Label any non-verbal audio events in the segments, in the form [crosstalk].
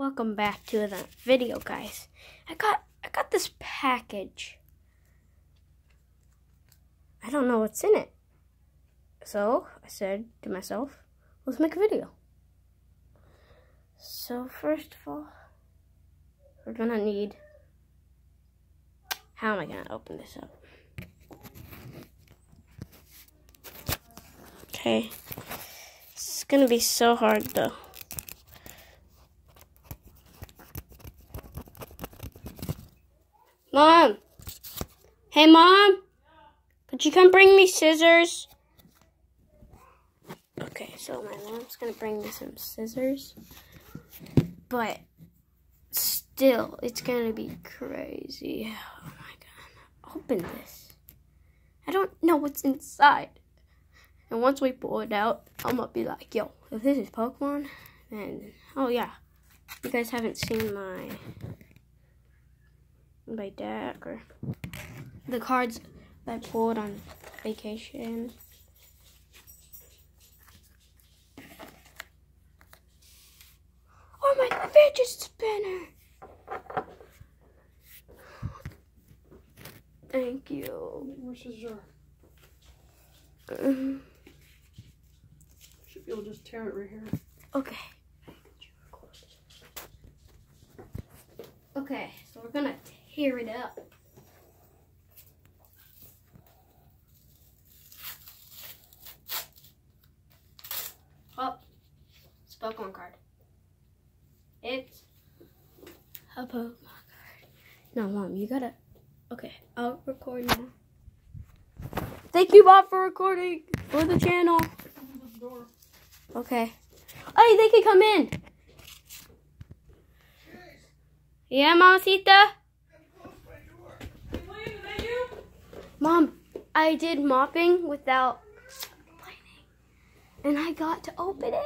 Welcome back to the video, guys. I got I got this package. I don't know what's in it. So I said to myself, let's make a video. So first of all, we're gonna need, how am I gonna open this up? Okay, it's gonna be so hard though. Mom! Hey, Mom! Could you come bring me scissors? Okay, so my mom's gonna bring me some scissors. But still, it's gonna be crazy. Oh my god. Open this. I don't know what's inside. And once we pull it out, I'm gonna be like, yo, if this is Pokemon, then, oh yeah. You guys haven't seen my my deck or the cards that I pulled on vacation. Oh, my fidget spinner! Thank you. Which is your. Um, Should be able to just tear it right here. okay. Okay, so we're gonna tear it up. Oh, it's Pokemon card. It's a Pokemon card. No, Mom, you gotta. Okay, I'll record now. Thank you, Bob, for recording for the channel. Okay. Hey, they can come in. Yeah, Mamacita? Mom, I did mopping without complaining, and I got to open it.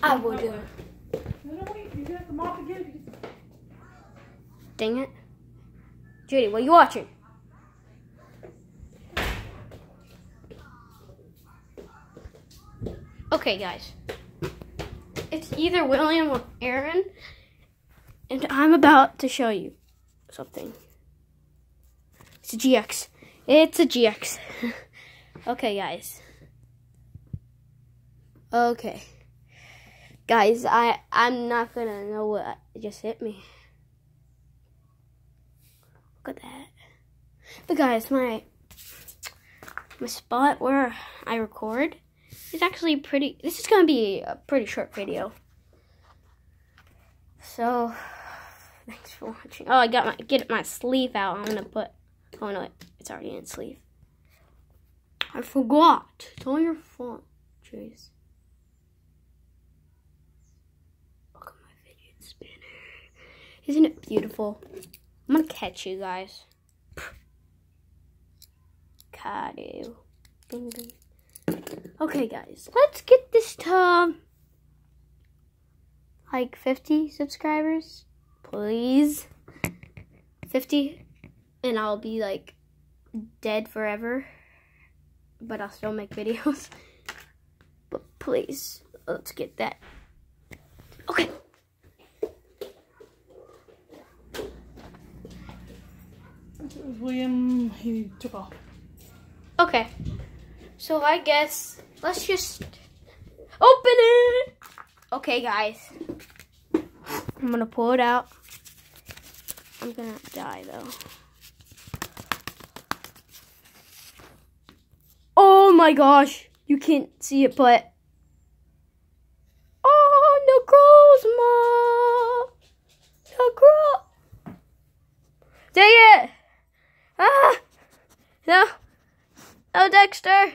I will do it. Dang it. Judy, what are you watching? Okay, guys. It's either William or Aaron, and I'm about to show you something. It's a GX. It's a GX. [laughs] okay, guys. Okay. Guys, I I'm not gonna know what just hit me. Look at that. But guys, my my spot where I record is actually pretty. This is gonna be a pretty short video. So, thanks for watching. Oh, I got my get my sleeve out. I'm gonna put. Oh no, it's already in sleeve. I forgot. It's all your fault, Jeez. Look at my fidget spinner. Isn't it beautiful? I'm gonna catch you guys. You. Bing, bing. Okay, guys, let's get this to like 50 subscribers, please. 50, and I'll be like dead forever, but I'll still make videos. [laughs] But please, let's get that. Okay. William. He took off. Okay. So I guess let's just open it. Okay, guys. I'm gonna pull it out. I'm gonna die though. Oh my gosh. You can't see it, but. Oh, no, Necrozma! Necro! Dang it! Ah! No! Oh, Dexter!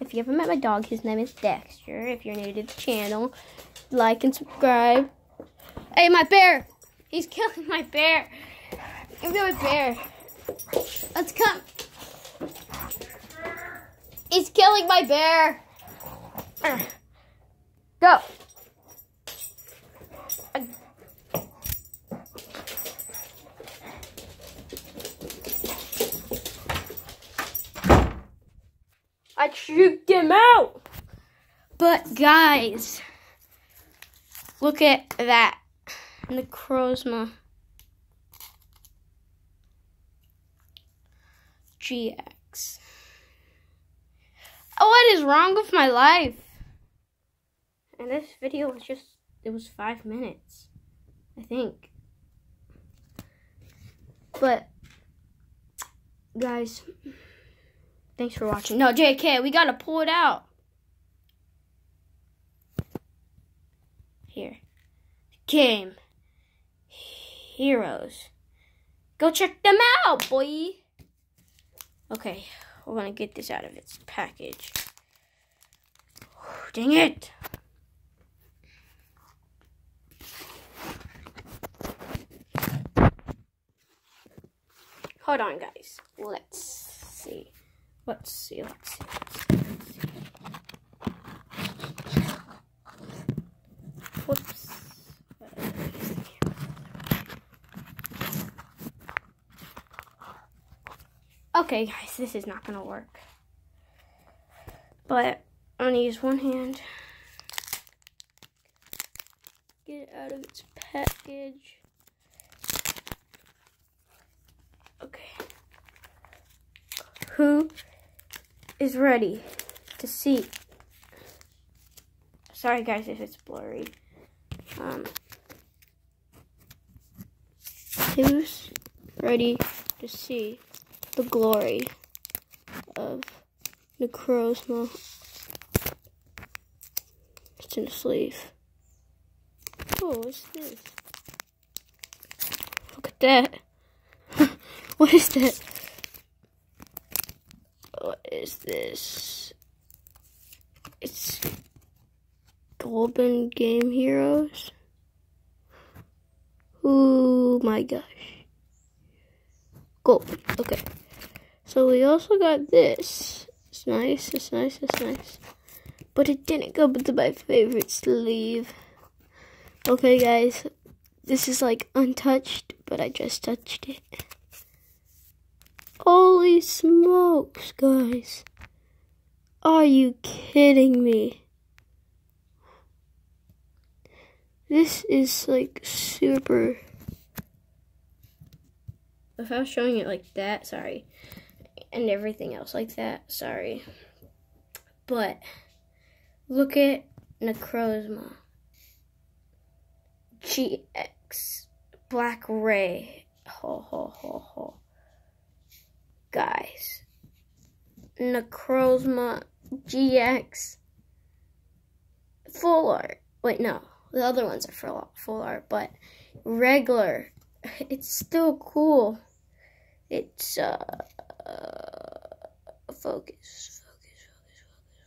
If you ever met my dog, his name is Dexter. If you're new to the channel, like and subscribe. Hey, my bear! He's killing my bear! Give me my bear. Let's come. He's killing my bear. Go. I shoot him out. But guys, look at that. Necrozma. GX. Oh, what is wrong with my life? And this video was just, it was five minutes, I think. But, guys, thanks for watching. No, JK, we gotta pull it out. Here. Game. Heroes. Go check them out, boy. Okay, we're gonna get this out of its package. Dang it! Hold on, guys. Let's see. Let's see. Let's see. Let's see. Let's see. Whoops. Okay, guys, this is not gonna work. But I'm gonna use one hand. Get it out of its package. Okay. Who is ready to see? Sorry, guys, if it's blurry. Um, who's ready to see the glory of Necrozma? It's in a sleeve. Oh, what's this? Look at that. [laughs] what is that? What is this? It's Golden Game Heroes. Oh my gosh. Gold. Okay. So we also got this. It's nice, it's nice, it's nice. But it didn't go with my favorite sleeve. Okay, guys. This is like untouched, but I just touched it. Holy smokes, guys. Are you kidding me? This is like super. If I was showing it like that, sorry. And everything else like that, sorry. But look at Necrozma. GX. Black Ray. Ho ho ho ho. Guys. Necrozma GX. Full art. Wait, no. The other ones are full, full art, but regular. [laughs] It's still cool. It's, uh, uh focus, focus, focus, focus,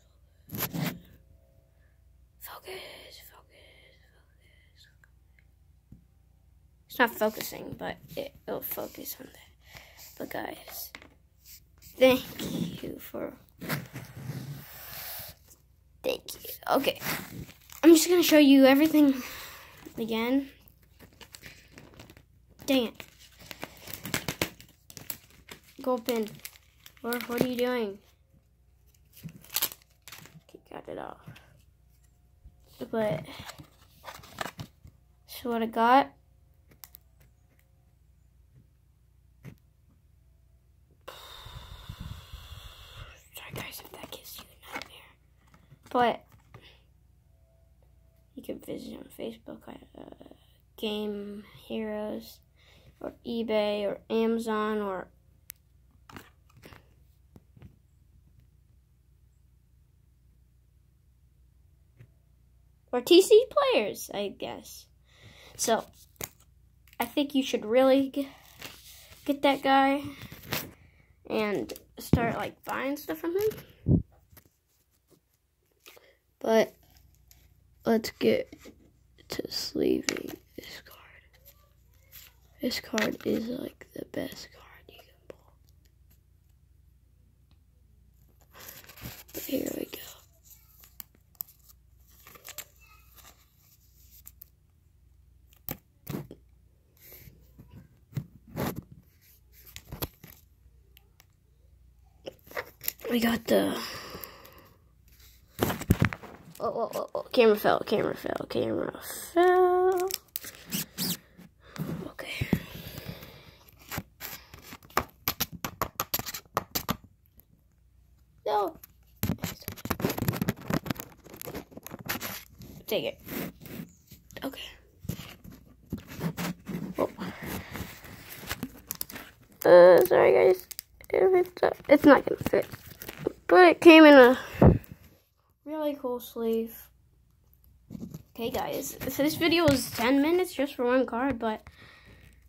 focus. Focus, focus. It's not focusing, but it will focus on that. But guys, thank you for thank you. Okay. I'm just gonna show you everything again. Dang it. Gulpin. What, what are you doing? Okay, got it off. But, so what I got. Sorry guys if that gives you a nightmare. But, you can visit on Facebook, uh, Game Heroes, or eBay, or Amazon, or or TC players, I guess. So, I think you should really get, that guy and start like buying stuff from him. But let's get to sleeving this card. This card is like the best card you can pull. But here we go. We got the Oh, whoa, whoa, whoa. Camera fell, camera fell, camera fell. Okay. No. Take it. Okay. Whoa. Uh, sorry guys. If it's, uh, it's not gonna fit. But it came in a really cool sleeve. Okay guys, so this video is 10 minutes just for one card, but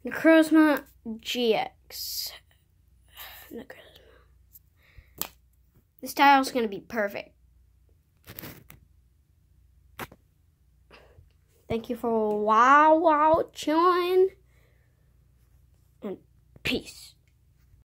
Necrozma GX. Necrozma. This tile's gonna be perfect. Thank you for wow wow chilling and peace.